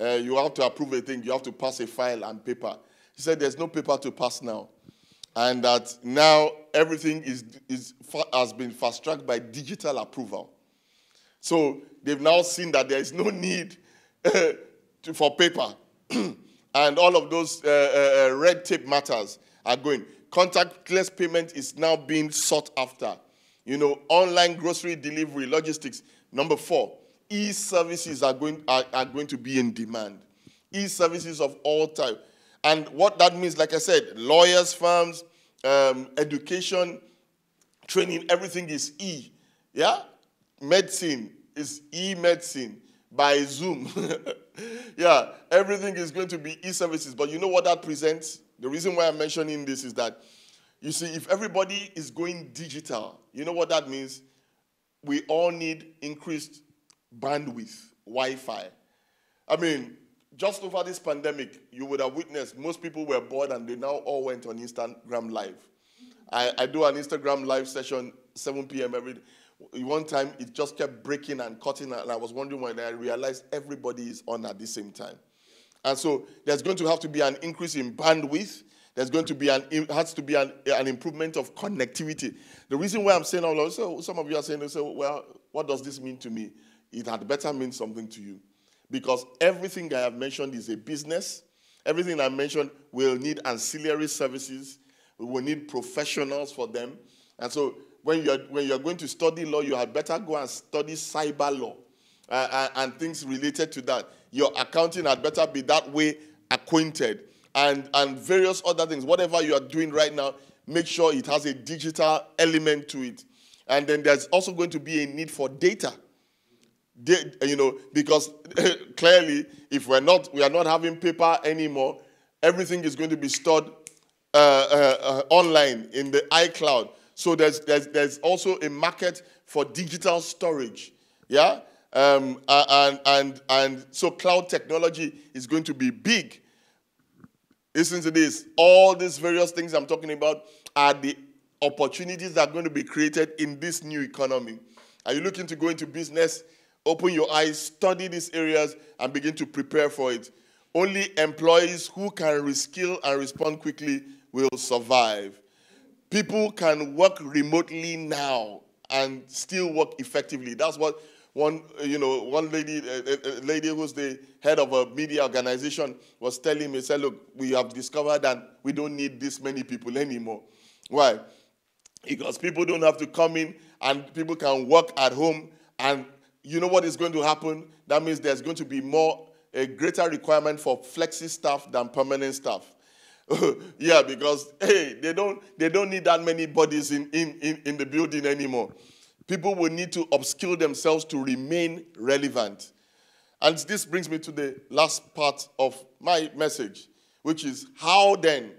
uh, you have to approve a thing, you have to pass a file and paper. She said there's no paper to pass now. And that now everything is, is, has been fast tracked by digital approval. So they've now seen that there is no need *laughs* to, for paper. *clears throat* and all of those uh, uh, uh, red tape matters are going. Contactless payment is now being sought after. You know, online grocery delivery, logistics. Number four, e-services are going, are, are going to be in demand. E-services of all type. And what that means, like I said, lawyers, firms, um, education, training, everything is e. Yeah? Medicine is e-medicine by Zoom. *laughs* *laughs* yeah, everything is going to be e-services. But you know what that presents? The reason why I'm mentioning this is that, you see, if everybody is going digital, you know what that means? We all need increased bandwidth, Wi Fi. I mean, just over this pandemic, you would have witnessed most people were bored and they now all went on Instagram Live. I, I do an Instagram Live session 7 p.m. every day. One time it just kept breaking and cutting, and I was wondering when I realized everybody is on at the same time. And so there's going to have to be an increase in bandwidth. There's going to be an has to be an, an improvement of connectivity. The reason why I'm saying all of so some of you are saying, so, well, what does this mean to me? it had better mean something to you. Because everything I have mentioned is a business. Everything I mentioned will need ancillary services. We will need professionals for them. And so when you're, when you're going to study law, you had better go and study cyber law uh, uh, and things related to that. Your accounting had better be that way acquainted. And, and various other things. Whatever you are doing right now, make sure it has a digital element to it. And then there's also going to be a need for data you know, because *laughs* clearly, if we're not, we are not having paper anymore, everything is going to be stored uh, uh, uh, online in the iCloud. So there's, there's, there's also a market for digital storage. Yeah? Um, and, and, and so cloud technology is going to be big. Listen to this. All these various things I'm talking about are the opportunities that are going to be created in this new economy. Are you looking to go into business? Open your eyes, study these areas, and begin to prepare for it. Only employees who can reskill and respond quickly will survive. People can work remotely now and still work effectively. That's what one, uh, you know, one lady, a, lady who's the head of a media organization was telling me, said, look, we have discovered that we don't need this many people anymore. Why? because people don't have to come in and people can work at home. And you know what is going to happen? That means there's going to be more, a greater requirement for flexi staff than permanent staff. *laughs* yeah, because hey, they don't they don't need that many bodies in, in, in, in the building anymore. People will need to upskill themselves to remain relevant. And this brings me to the last part of my message, which is how then.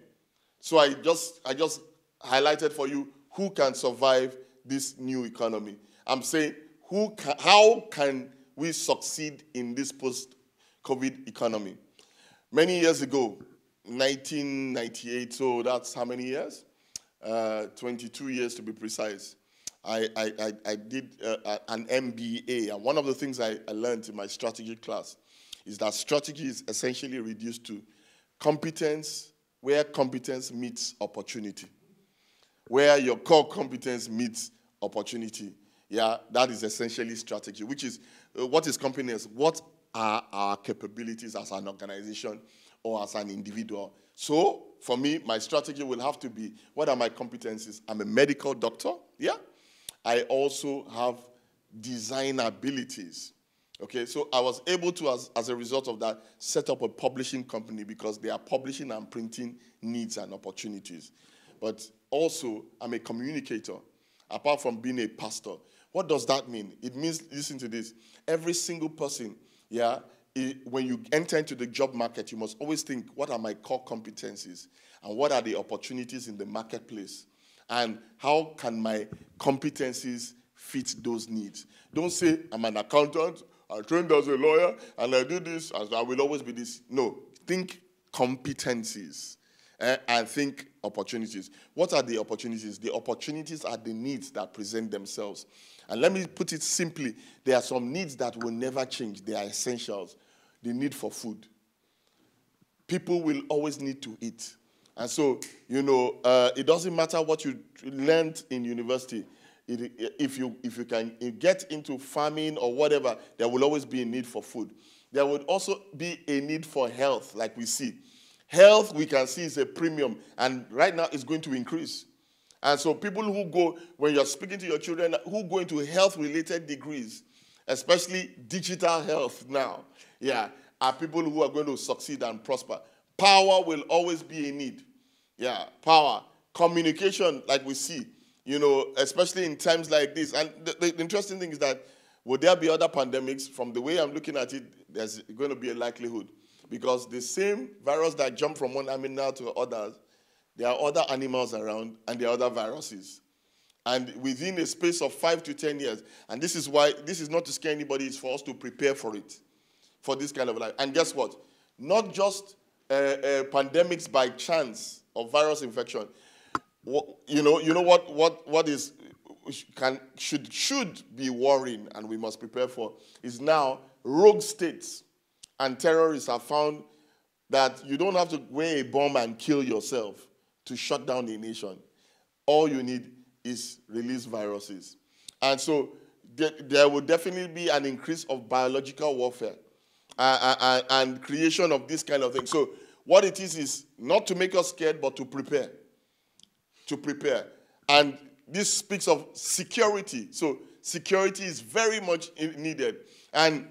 So I just I just highlighted for you who can survive this new economy. I'm saying who can, how can we succeed in this post-COVID economy? Many years ago, 1998, so that's how many years? Uh, 22 years to be precise. I, I, I did uh, an MBA, and one of the things I, I learned in my strategy class is that strategy is essentially reduced to competence where competence meets opportunity. Where your core competence meets opportunity. Yeah, that is essentially strategy, which is uh, what is competence? What are our capabilities as an organization or as an individual? So, for me, my strategy will have to be what are my competencies? I'm a medical doctor, yeah? I also have design abilities. Okay, so I was able to, as, as a result of that, set up a publishing company because they are publishing and printing needs and opportunities. But also, I'm a communicator, apart from being a pastor. What does that mean? It means, listen to this, every single person, yeah, when you enter into the job market, you must always think, what are my core competencies? And what are the opportunities in the marketplace? and how can my competencies fit those needs. Don't say, I'm an accountant, I trained as a lawyer, and I do this, and I will always be this. No, think competencies eh, and think opportunities. What are the opportunities? The opportunities are the needs that present themselves. And let me put it simply there are some needs that will never change, they are essentials. The need for food. People will always need to eat. And so, you know, uh, it doesn't matter what you learned in university. It, if, you, if you can get into farming or whatever, there will always be a need for food. There would also be a need for health, like we see. Health, we can see, is a premium, and right now it's going to increase. And so, people who go, when you're speaking to your children, who go into health related degrees, especially digital health now, yeah, are people who are going to succeed and prosper. Power will always be a need. Yeah, power. Communication, like we see, you know, especially in times like this. And the, the interesting thing is that would there be other pandemics? From the way I'm looking at it, there's going to be a likelihood. Because the same virus that jumped from one animal to others, there are other animals around and there are other viruses. And within a space of five to 10 years, and this is why, this is not to scare anybody, it's for us to prepare for it, for this kind of life. And guess what? Not just uh, uh, pandemics by chance of virus infection. You know, you know what, what, what is can should should be worrying and we must prepare for is now rogue states and terrorists have found that you don't have to wear a bomb and kill yourself to shut down a nation. All you need is release viruses. And so there, there will definitely be an increase of biological warfare uh, and creation of this kind of thing. So what it is is not to make us scared, but to prepare. To prepare. And this speaks of security. So security is very much needed. And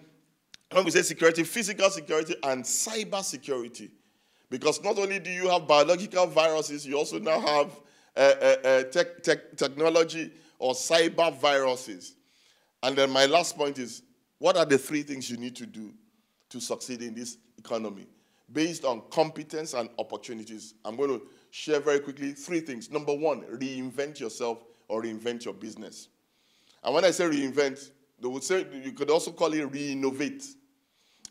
when we say security, physical security and cyber security. Because not only do you have biological viruses, you also now have uh, uh, uh, tech, tech, technology or cyber viruses. And then my last point is what are the three things you need to do to succeed in this economy? based on competence and opportunities. I'm going to share very quickly three things. Number one, reinvent yourself or reinvent your business. And when I say reinvent, they would say you could also call it re-innovate.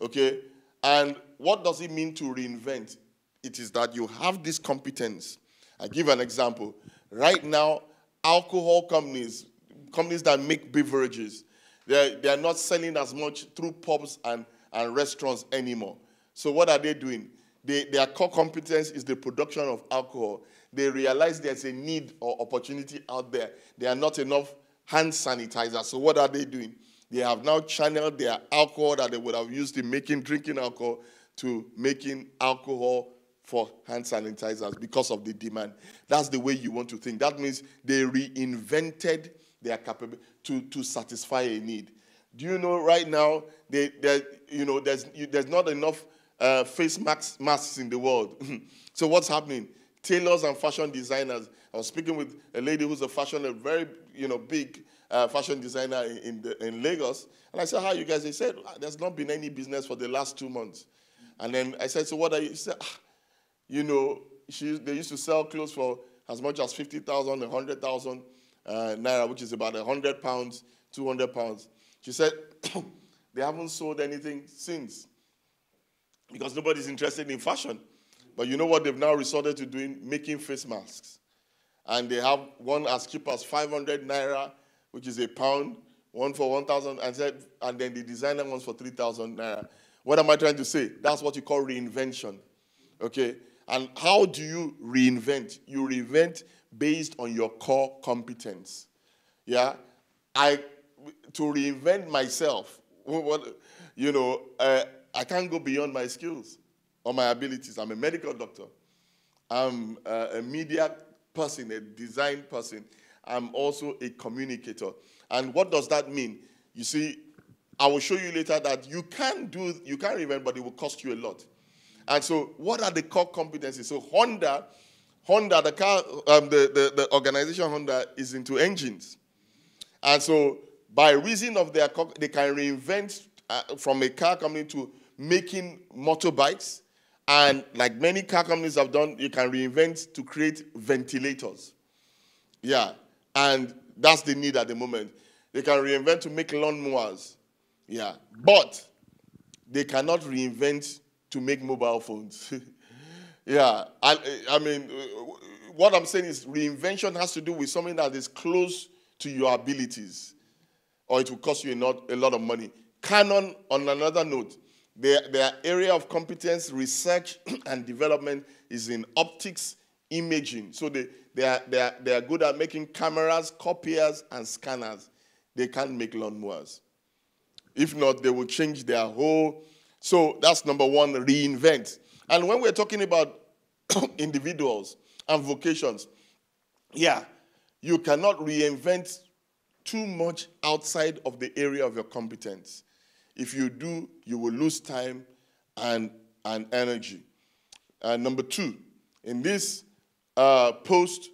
Okay? And what does it mean to reinvent? It is that you have this competence. I give an example. Right now, alcohol companies, companies that make beverages, they're, they're not selling as much through pubs and, and restaurants anymore. So what are they doing? They, their core competence is the production of alcohol. They realize there's a need or opportunity out there. There are not enough hand sanitizers. So what are they doing? They have now channeled their alcohol that they would have used in making drinking alcohol to making alcohol for hand sanitizers because of the demand. That's the way you want to think. That means they reinvented their capability to, to satisfy a need. Do you know right now, they, you know, there's, you, there's not enough uh, face masks, masks in the world. *laughs* so what's happening? Tailors and fashion designers. I was speaking with a lady who's a fashion, a very you know big uh, fashion designer in in, the, in, Lagos, and I said, "How you guys?" They said, ah, "There's not been any business for the last two months." And then I said, "So what are you?" She said, ah, "You know, she, they used to sell clothes for as much as fifty thousand, a hundred thousand uh, naira, which is about a hundred pounds, two hundred pounds." She said, *coughs* "They haven't sold anything since." because nobody's interested in fashion. But you know what they've now resorted to doing? Making face masks. And they have one as cheap as 500 naira, which is a pound, one for 1,000, and, said, and then the designer ones for 3,000 naira. What am I trying to say? That's what you call reinvention. Okay? And how do you reinvent? You reinvent based on your core competence. Yeah? I, to reinvent myself, what, you know, uh, I can't go beyond my skills or my abilities. I'm a medical doctor. I'm a media person, a design person. I'm also a communicator. And what does that mean? You see, I will show you later that you can do, you can reinvent, but it will cost you a lot. And so, what are the core competencies? So, Honda, Honda, the car, um, the, the, the organization Honda is into engines. And so, by reason of their, they can reinvent uh, from a car company to making motorbikes. And like many car companies have done, you can reinvent to create ventilators. Yeah. And that's the need at the moment. They can reinvent to make lawnmowers. Yeah. But they cannot reinvent to make mobile phones. *laughs* yeah. I, I mean, what I'm saying is reinvention has to do with something that is close to your abilities, or it will cost you a lot, a lot of money. Canon, on another note, their, their area of competence, research *clears throat* and development is in optics imaging. So they, they, are, they, are, they are good at making cameras, copiers, and scanners. They can't make lawnmowers. If not, they will change their whole. So that's number one, reinvent. And when we're talking about *clears throat* individuals and vocations, yeah, you cannot reinvent too much outside of the area of your competence. If you do, you will lose time and, and energy. And number two, in this uh, post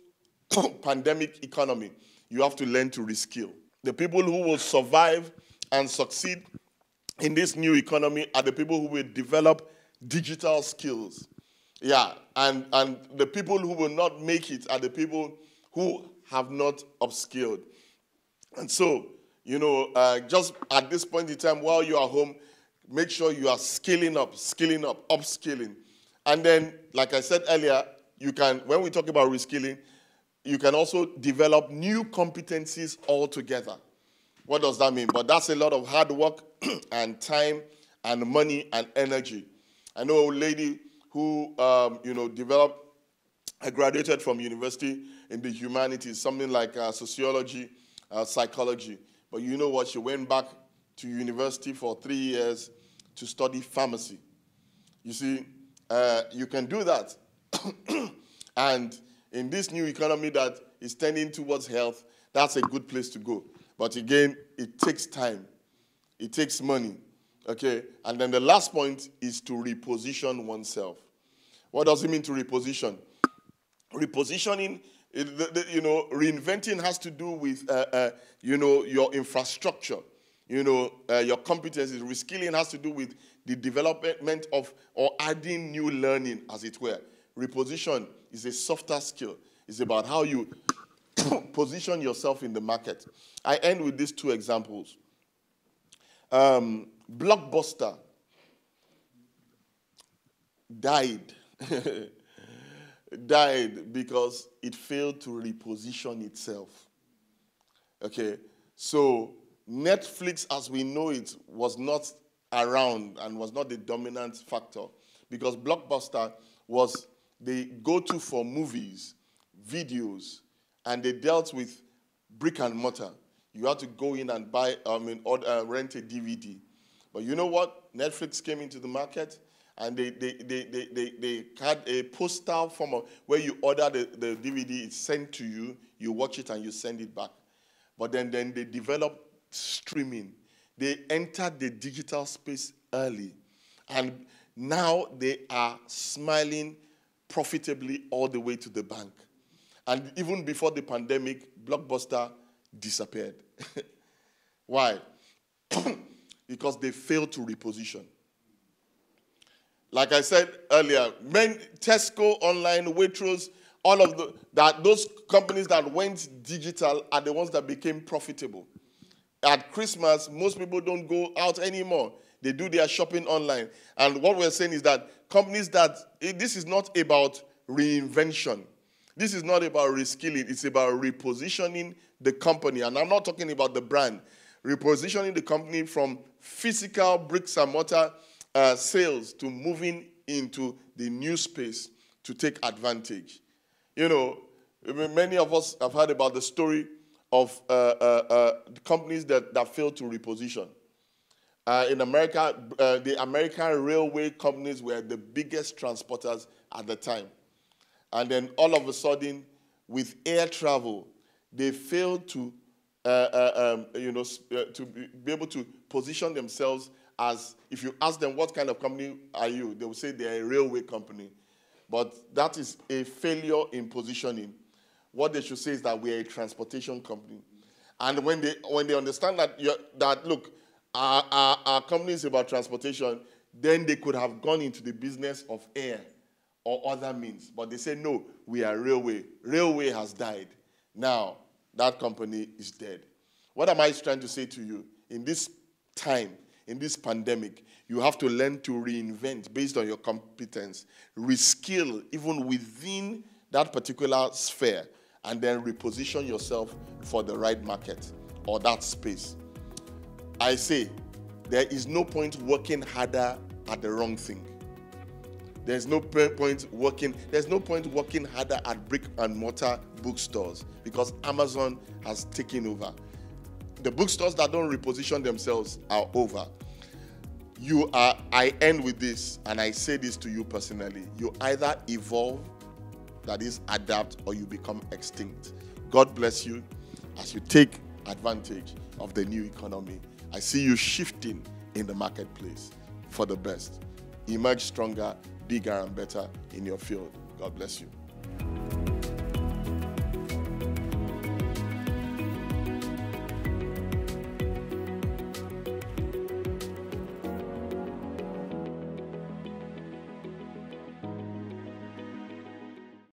*coughs* pandemic economy, you have to learn to reskill. The people who will survive and succeed in this new economy are the people who will develop digital skills. Yeah, and, and the people who will not make it are the people who have not upskilled. And so, you know, uh, just at this point in time while you are home, make sure you are scaling up, scaling up, upskilling. And then, like I said earlier, you can, when we talk about reskilling, you can also develop new competencies altogether. What does that mean? But that's a lot of hard work *clears throat* and time and money and energy. I know a lady who, um, you know, developed, I graduated from university in the humanities, something like uh, sociology, uh, psychology. But you know what? She went back to university for three years to study pharmacy. You see, uh, you can do that. *coughs* and in this new economy that is tending towards health, that's a good place to go. But again, it takes time, it takes money. Okay? And then the last point is to reposition oneself. What does it mean to reposition? Repositioning the, the, you know, reinventing has to do with, uh, uh, you know, your infrastructure, you know, uh, your competencies. Reskilling has to do with the development of or adding new learning, as it were. Reposition is a softer skill. It's about how you *coughs* position yourself in the market. I end with these two examples. Um, Blockbuster died *laughs* died because it failed to reposition itself. Okay, so Netflix, as we know it, was not around and was not the dominant factor because Blockbuster was the go to for movies, videos, and they dealt with brick and mortar. You had to go in and buy, I mean, order, rent a DVD. But you know what? Netflix came into the market and they, they, they, they, they, they had a postal form of where you order the, the DVD, it's sent to you, you watch it and you send it back. But then, then they developed streaming. They entered the digital space early. And now they are smiling profitably all the way to the bank. And even before the pandemic, Blockbuster disappeared. *laughs* Why? *clears throat* because they failed to reposition. Like I said earlier, men, Tesco, online, Waitrose, all of the, that those companies that went digital are the ones that became profitable. At Christmas, most people don't go out anymore. They do their shopping online. And what we're saying is that companies that eh, this is not about reinvention. This is not about reskilling, it's about repositioning the company. And I'm not talking about the brand. Repositioning the company from physical bricks and mortar uh, sales to moving into the new space to take advantage. You know, many of us have heard about the story of uh, uh, uh companies that, that failed to reposition. Uh, in America, uh, the American railway companies were the biggest transporters at the time. And then all of a sudden, with air travel, they failed to, um, you know, to be able to position themselves as, if you ask them what kind of company are you, they will say they're a railway company. But that is a failure in positioning. What they should say is that we're a transportation company. And when they, when they understand that, that look, our, our, our company is about transportation, then they could have gone into the business of air or other means. But they say, no, we are railway. Railway has died. Now, that company is dead. What am I trying to say to you? In this time, in this pandemic, you have to learn to reinvent based on your competence, reskill even within that particular sphere, and then reposition yourself for the right market or that space. I say, there is no point working harder at the wrong thing. There's no point working. There's no point working harder at brick and mortar bookstores because Amazon has taken over. The bookstores that don't reposition themselves are over. You are. I end with this, and I say this to you personally. You either evolve, that is, adapt, or you become extinct. God bless you as you take advantage of the new economy. I see you shifting in the marketplace for the best. Emerge stronger bigger and better in your field. God bless you.